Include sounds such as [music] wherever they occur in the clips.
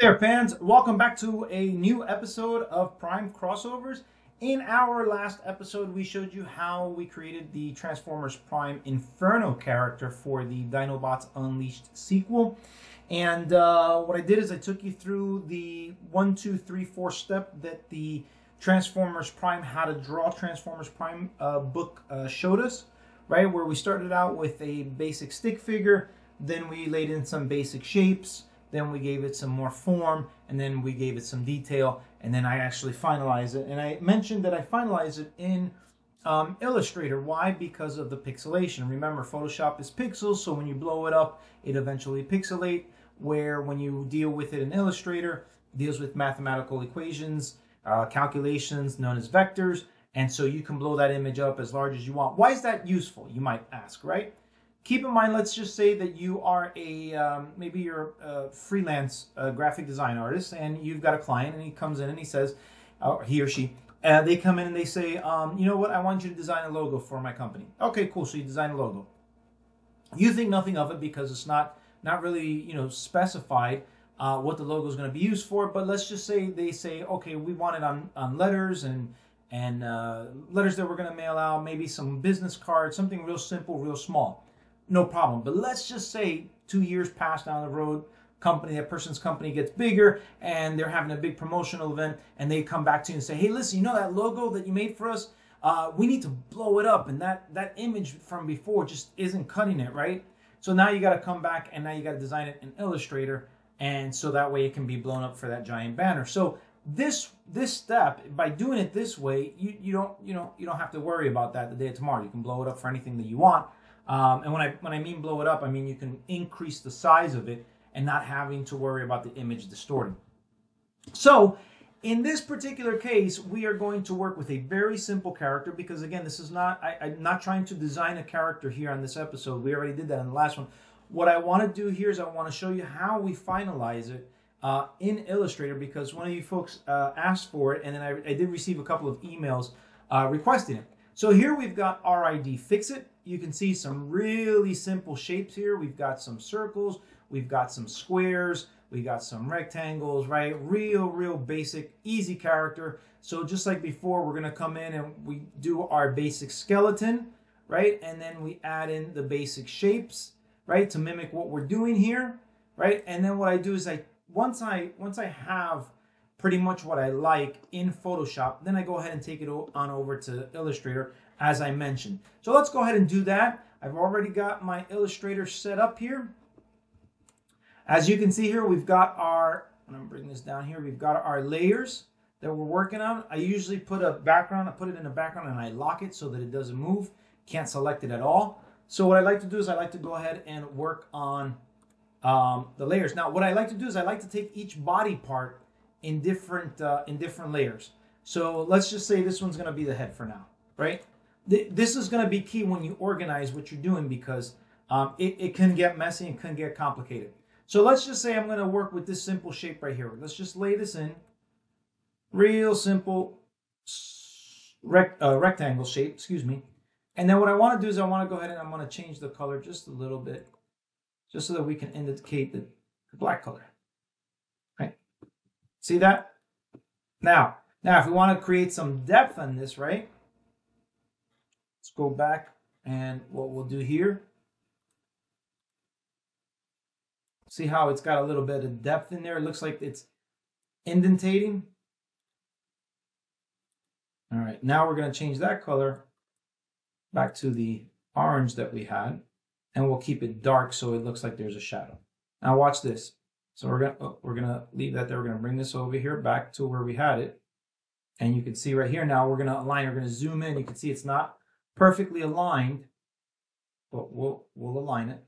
There, fans. Welcome back to a new episode of Prime Crossovers. In our last episode, we showed you how we created the Transformers Prime Inferno character for the Dinobots Unleashed sequel. And uh, what I did is I took you through the one, two, three, four step that the Transformers Prime How to Draw Transformers Prime uh, book uh, showed us, right? Where we started out with a basic stick figure, then we laid in some basic shapes, then we gave it some more form, and then we gave it some detail, and then I actually finalized it. And I mentioned that I finalized it in um, Illustrator. Why? Because of the pixelation. Remember, Photoshop is pixels, so when you blow it up, it eventually pixelate. Where when you deal with it in Illustrator, deals with mathematical equations, uh, calculations known as vectors, and so you can blow that image up as large as you want. Why is that useful? You might ask, right? Keep in mind, let's just say that you are a um, maybe you're a freelance uh, graphic design artist, and you've got a client, and he comes in and he says, or he or she, uh, they come in and they say, um, you know what, I want you to design a logo for my company. Okay, cool. So you design a logo. You think nothing of it because it's not not really you know specified. Uh, what the logo is going to be used for, but let's just say they say, okay, we want it on, on letters and and uh, letters that we're going to mail out, maybe some business cards, something real simple, real small no problem. But let's just say two years pass down the road, company, that person's company gets bigger and they're having a big promotional event and they come back to you and say, hey, listen, you know that logo that you made for us? Uh, we need to blow it up. And that, that image from before just isn't cutting it, right? So now you got to come back and now you got to design it in Illustrator. And so that way it can be blown up for that giant banner. So this this step by doing it this way you, you don't you know you don't have to worry about that the day of tomorrow you can blow it up for anything that you want um, and when I when I mean blow it up, I mean you can increase the size of it and not having to worry about the image distorting. So in this particular case, we are going to work with a very simple character because again, this is not I, I'm not trying to design a character here on this episode. We already did that in the last one. What I want to do here is I want to show you how we finalize it uh, in Illustrator because one of you folks uh, asked for it, and then I, I, did receive a couple of emails uh, requesting it. So here we've got RID Fixit you can see some really simple shapes here. We've got some circles, we've got some squares, we got some rectangles, right? Real, real basic, easy character. So just like before, we're gonna come in and we do our basic skeleton, right? And then we add in the basic shapes, right? To mimic what we're doing here, right? And then what I do is I, once I, once I have pretty much what I like in Photoshop, then I go ahead and take it on over to Illustrator as I mentioned. So let's go ahead and do that. I've already got my Illustrator set up here. As you can see here, we've got our, I'm gonna bring this down here, we've got our layers that we're working on. I usually put a background, I put it in the background and I lock it so that it doesn't move. Can't select it at all. So what I like to do is I like to go ahead and work on um, the layers. Now, what I like to do is I like to take each body part in different uh, in different layers. So let's just say this one's going to be the head for now, right? This is going to be key when you organize what you're doing because um, it, it can get messy and can get complicated. So let's just say I'm going to work with this simple shape right here. Let's just lay this in. Real simple rect, uh, rectangle shape, excuse me. And then what I want to do is I want to go ahead and I'm going to change the color just a little bit, just so that we can indicate the, the black color. Right? See that? Now, now if we want to create some depth on this, right? Let's go back and what we'll do here. See how it's got a little bit of depth in there? It looks like it's indentating. All right, now we're going to change that color back to the orange that we had, and we'll keep it dark so it looks like there's a shadow. Now watch this. So we're gonna oh, we're gonna leave that there. We're gonna bring this over here back to where we had it, and you can see right here now we're gonna align. We're gonna zoom in. You can see it's not perfectly aligned, but we'll, we'll align it.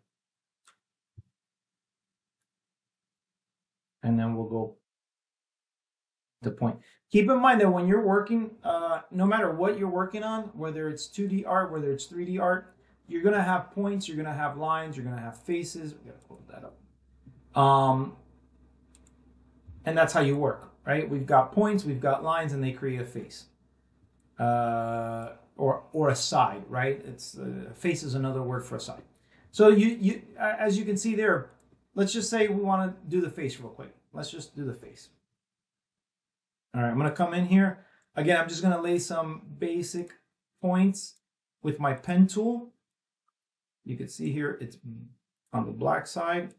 And then we'll go to point. Keep in mind that when you're working, uh, no matter what you're working on, whether it's 2D art, whether it's 3D art, you're going to have points, you're going to have lines, you're going to have faces. We got to pull that up. Um, and that's how you work, right? We've got points, we've got lines, and they create a face. Uh, or or a side, right? It's uh, face is another word for a side. So you you as you can see there, let's just say we want to do the face real quick. let's just do the face. All right, I'm gonna come in here. Again, I'm just gonna lay some basic points with my pen tool. You can see here, it's on the black side.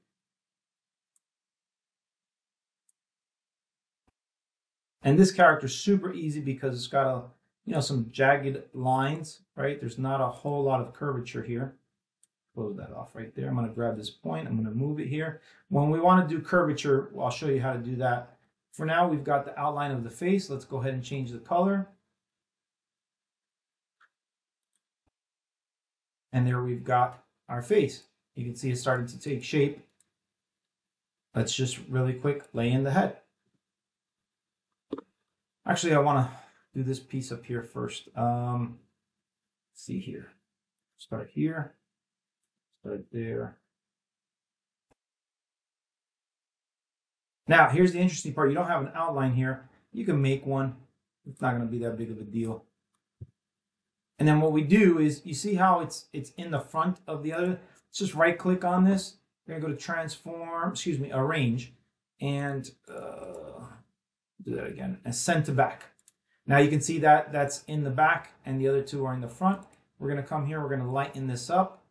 And this character is super easy because it's got a, you know, some jagged lines, right? There's not a whole lot of curvature here. Close that off right there. I'm going to grab this point. I'm going to move it here. When we want to do curvature, I'll show you how to do that. For now, we've got the outline of the face. Let's go ahead and change the color. And there we've got our face. You can see it's starting to take shape. Let's just really quick lay in the head. Actually, I want to do this piece up here first. Um, see here. Start here. Start there. Now, here's the interesting part. You don't have an outline here. You can make one. It's not going to be that big of a deal. And then what we do is, you see how it's it's in the front of the other? Let's just right click on this. We're going to go to transform, excuse me, arrange, and uh, do that again, and send to back. Now you can see that that's in the back and the other two are in the front. We're going to come here, we're going to lighten this up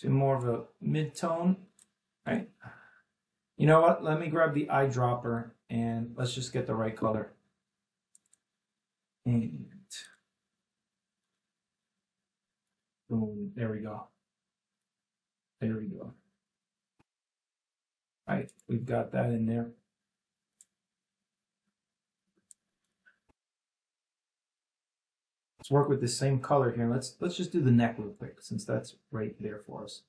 to more of a mid-tone, right? You know what? Let me grab the eyedropper and let's just get the right color. And boom, there we go. There we go. All right, we've got that in there. Let's work with the same color here. Let's let's just do the neck real quick since that's right there for us.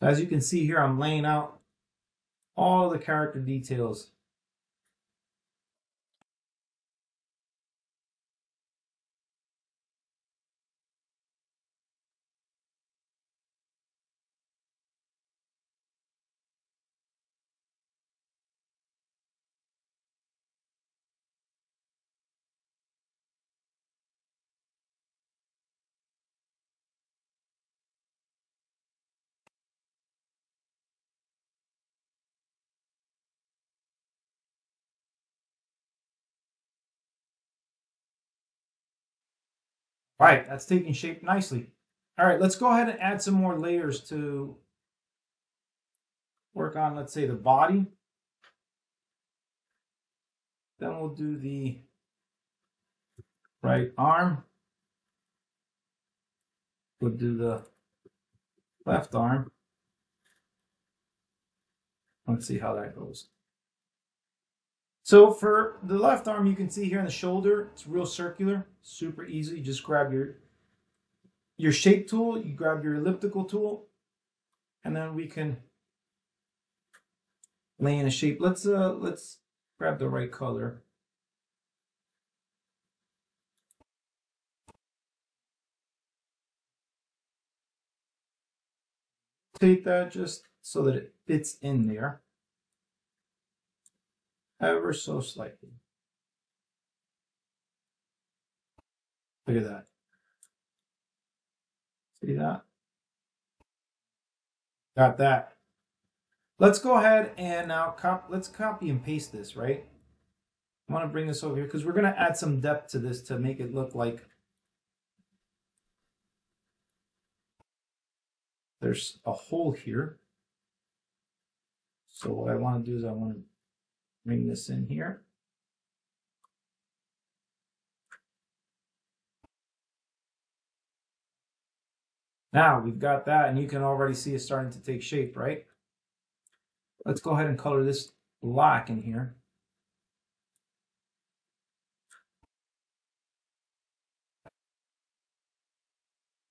As you can see here, I'm laying out all the character details All right, that's taking shape nicely. All right, let's go ahead and add some more layers to work on, let's say, the body. Then we'll do the right arm. We'll do the left arm. Let's see how that goes. So for the left arm, you can see here on the shoulder, it's real circular, super easy. You just grab your your shape tool, you grab your elliptical tool, and then we can lay in a shape. Let's uh let's grab the right color. Take that just so that it fits in there ever so slightly. Look at that. See that? Got that. Let's go ahead and now cop let's copy and paste this, right? I want to bring this over here because we're going to add some depth to this to make it look like there's a hole here. So what I want to do is I want to bring this in here. Now we've got that and you can already see it starting to take shape, right? Let's go ahead and color this black in here.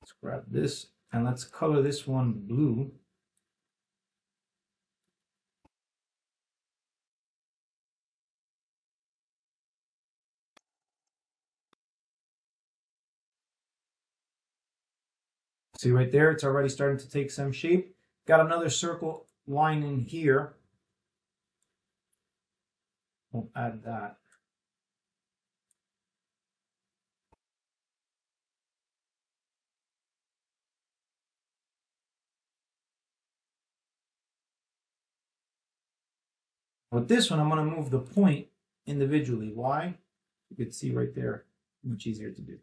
Let's grab this and let's color this one blue. See right there, it's already starting to take some shape. Got another circle line in here. we'll add that. With this one, I'm going to move the point individually. Why? You can see right there, much easier to do.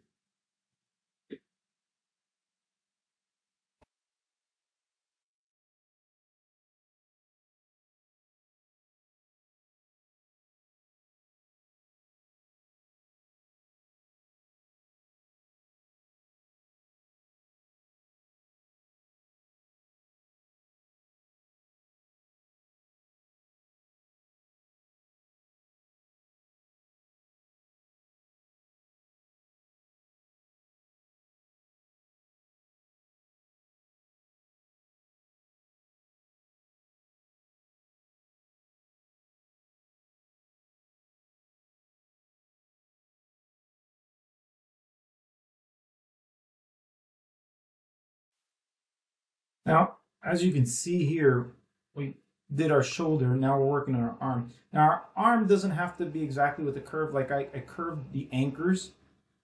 Now, as you can see here, we did our shoulder. Now we're working on our arm. Now our arm doesn't have to be exactly with the curve. Like I, I curved the anchors,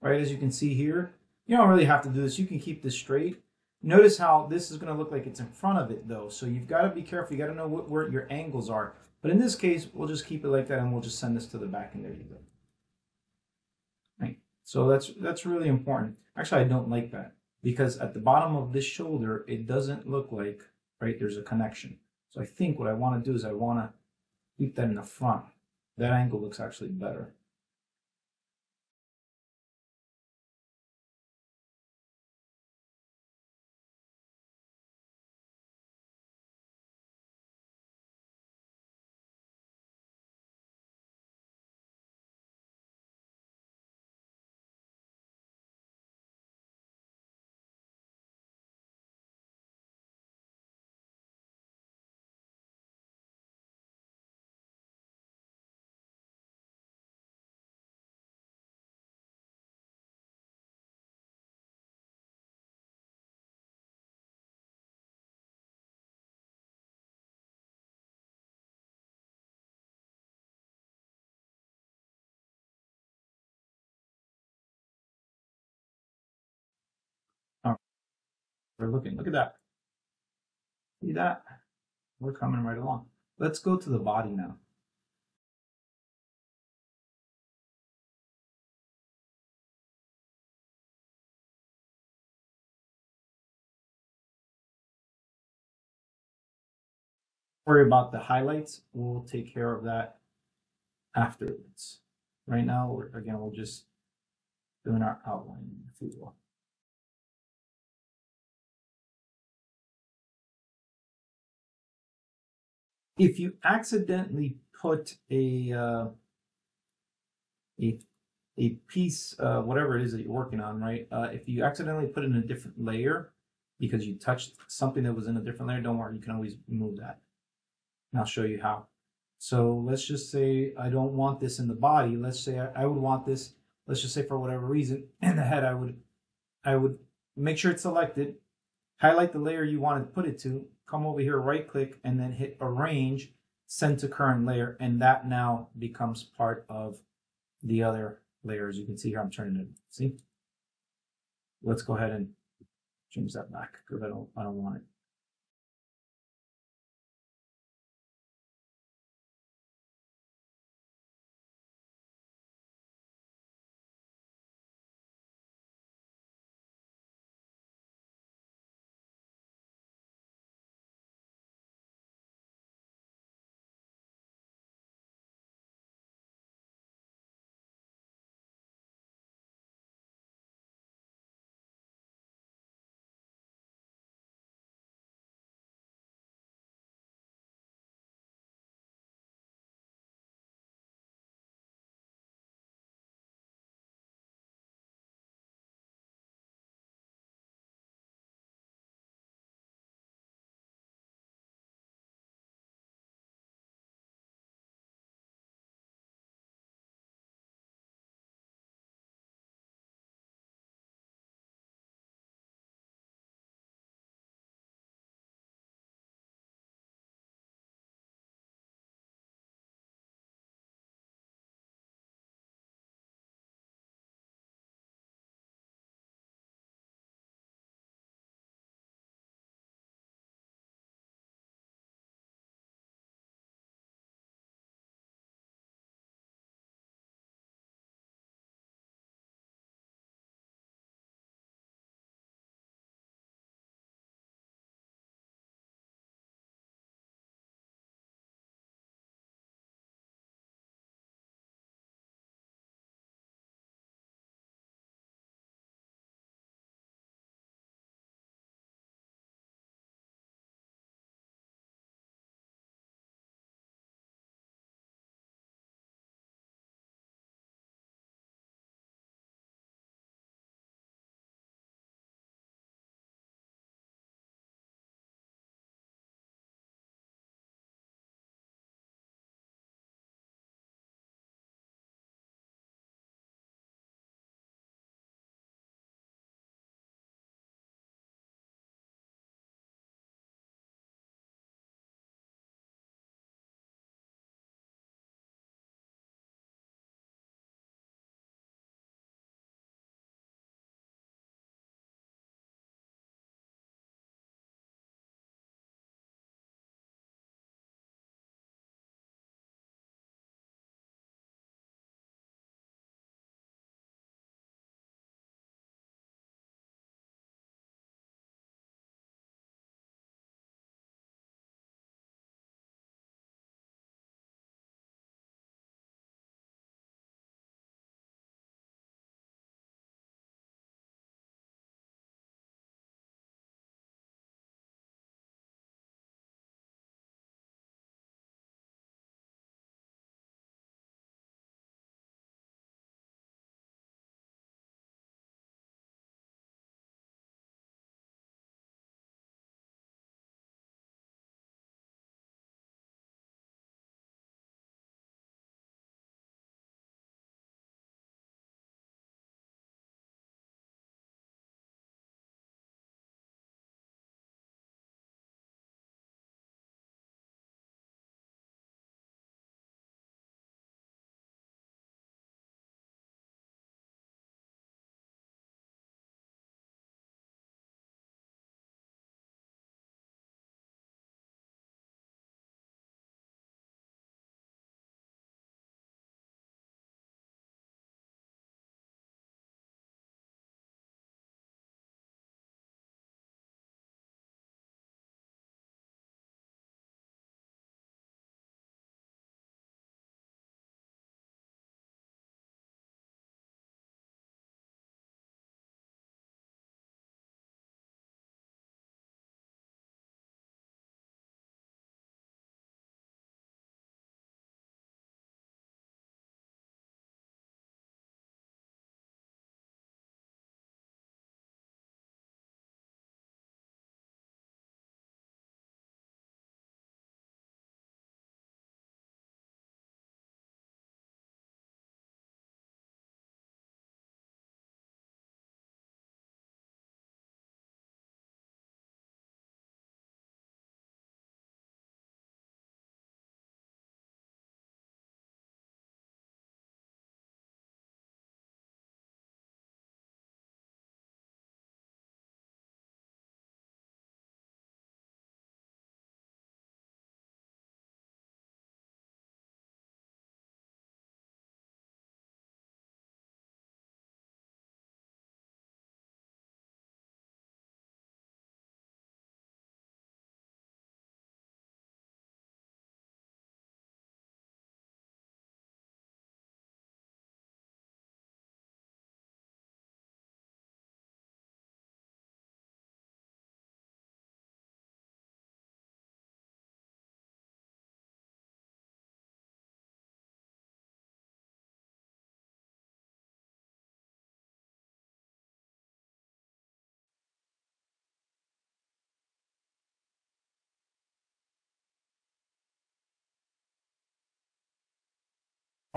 right? As you can see here. You don't really have to do this. You can keep this straight. Notice how this is going to look like it's in front of it though. So you've got to be careful. You got to know what, where your angles are. But in this case, we'll just keep it like that and we'll just send this to the back and there you go. Right. So that's that's really important. Actually, I don't like that because at the bottom of this shoulder, it doesn't look like, right, there's a connection. So I think what I want to do is I want to keep that in the front. That angle looks actually better. We're looking. Look at that. See that? We're coming right along. Let's go to the body now. Worry about the highlights. We'll take care of that afterwards. Right now, again, we'll just doing our outline, if you will. If you accidentally put a uh, a a piece, uh, whatever it is that you're working on, right? Uh, if you accidentally put in a different layer because you touched something that was in a different layer, don't worry, you can always move that. And I'll show you how. So let's just say I don't want this in the body. Let's say I, I would want this. Let's just say for whatever reason [clears throat] in the head, I would I would make sure it's selected, highlight the layer you want to put it to, come over here, right click, and then hit arrange, send to current layer, and that now becomes part of the other layers. You can see here I'm turning it. See? Let's go ahead and change that back because I don't I don't want it.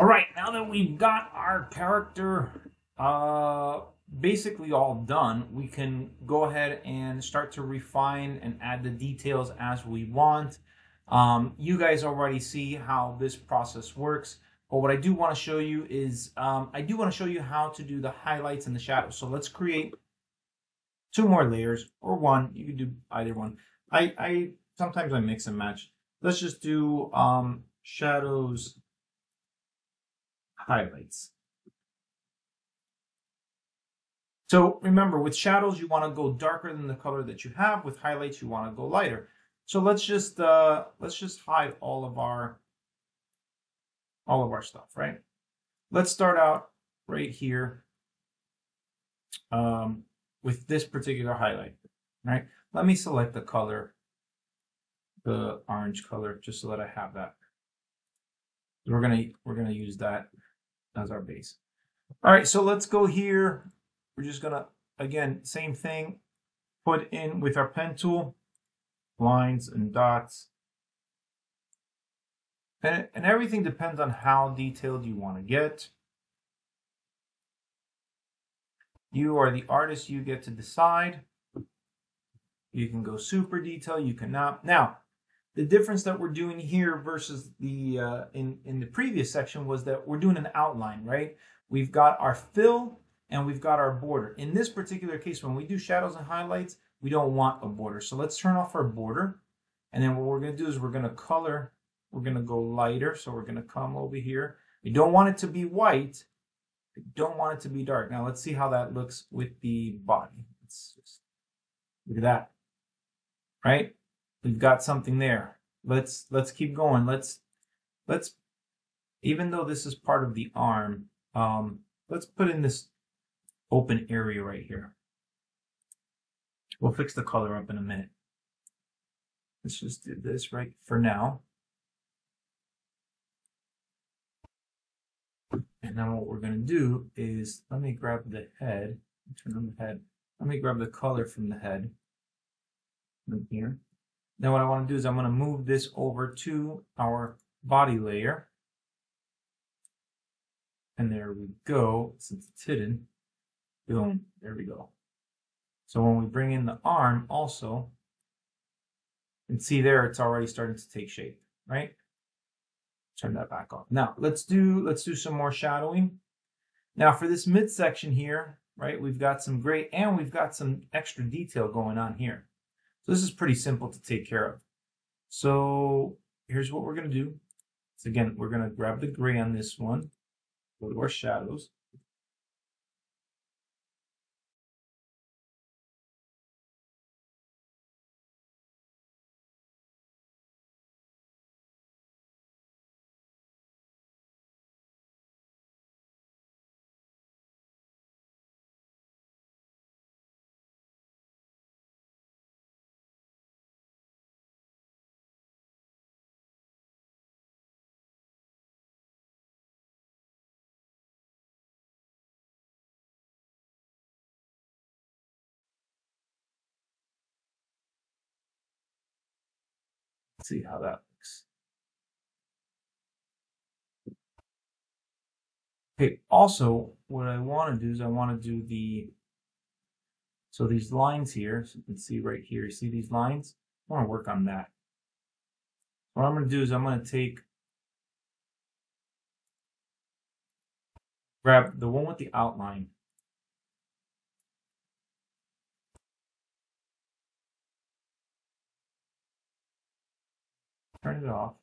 All right, now that we've got our character uh, basically all done, we can go ahead and start to refine and add the details as we want. Um, you guys already see how this process works. But what I do want to show you is um, I do want to show you how to do the highlights and the shadows. So let's create two more layers or one. You can do either one. I, I sometimes I mix and match. Let's just do um, shadows highlights. So remember, with shadows, you want to go darker than the color that you have. With highlights, you want to go lighter. So let's just uh, let's just hide all of our all of our stuff, right? Let's start out right here um, with this particular highlight, right? Let me select the color, the orange color, just so that I have that. We're gonna we're gonna use that as our base. All right, so let's go here. We're just gonna again same thing, put in with our pen tool, lines and dots. And, and everything depends on how detailed you want to get. You are the artist, you get to decide. You can go super detail, you cannot. Now, the difference that we're doing here versus the uh, in, in the previous section was that we're doing an outline, right? We've got our fill and we've got our border. In this particular case, when we do shadows and highlights, we don't want a border. So let's turn off our border. And then what we're going to do is we're going to color we're going to go lighter. So we're going to come over here. We don't want it to be white. We don't want it to be dark. Now let's see how that looks with the body. Let's just look at that. Right? We've got something there. Let's let's keep going. Let's let's even though this is part of the arm, um, let's put in this open area right here. We'll fix the color up in a minute. Let's just do this right for now. And now what we're going to do is, let me grab the head, turn on the head. Let me grab the color from the head from here. Now what I want to do is I'm going to move this over to our body layer. And there we go, since it's hidden. Boom, hmm. there we go. So when we bring in the arm also, and see there, it's already starting to take shape, right? turn that back on. Now let's do let's do some more shadowing. Now for this midsection here, right, we've got some gray and we've got some extra detail going on here. This is pretty simple to take care of. So here's what we're going to do. So again, we're going to grab the gray on this one, go to our shadows, see how that looks. Okay, also, what I want to do is I want to do the, so these lines here, so you can see right here, you see these lines? I want to work on that. What I'm going to do is I'm going to take, grab the one with the outline, turn it off.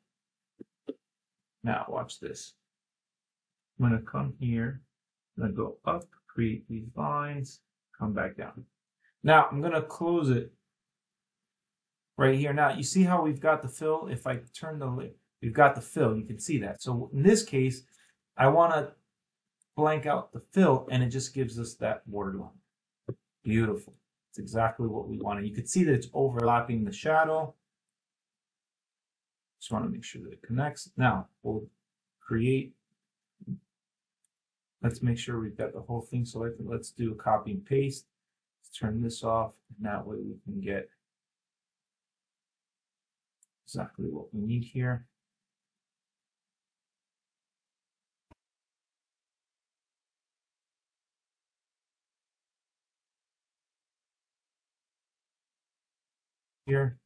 Now watch this. I'm going to come here, I'm going to go up, create these lines, come back down. Now I'm going to close it right here. Now you see how we've got the fill? If I turn the we've got the fill, you can see that. So in this case, I want to blank out the fill and it just gives us that border line. Beautiful. It's exactly what we wanted. You can see that it's overlapping the shadow. Just want to make sure that it connects. Now we'll create, let's make sure we've got the whole thing selected. Let's do a copy and paste. Let's turn this off and that way we can get exactly what we need here. Here,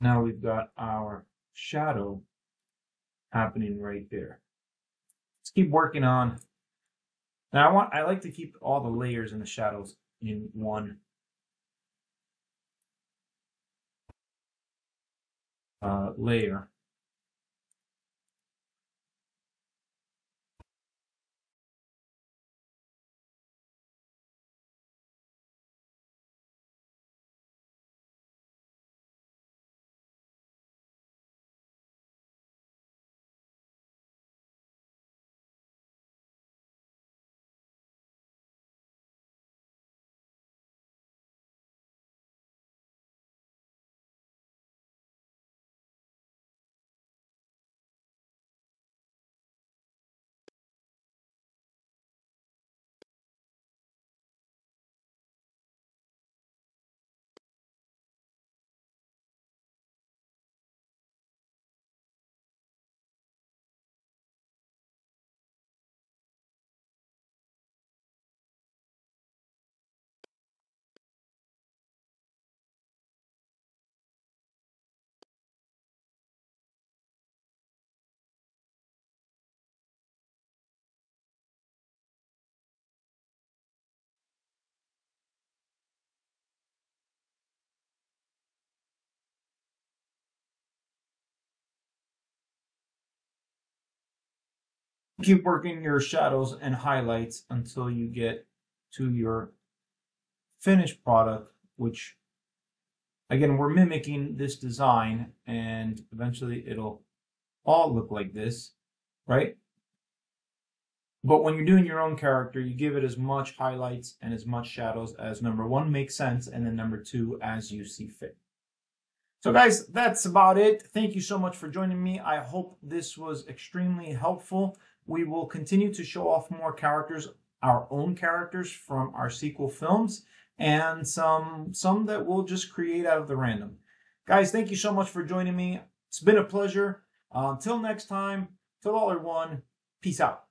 Now we've got our shadow happening right there. Let's keep working on. Now I want I like to keep all the layers and the shadows in one uh, layer. Keep working your shadows and highlights until you get to your finished product, which again, we're mimicking this design and eventually it'll all look like this, right? But when you're doing your own character, you give it as much highlights and as much shadows as number one makes sense, and then number two as you see fit. So guys, that's about it. Thank you so much for joining me. I hope this was extremely helpful we will continue to show off more characters, our own characters from our sequel films, and some some that we'll just create out of the random. Guys, thank you so much for joining me. It's been a pleasure. Uh, until next time, till all one, peace out.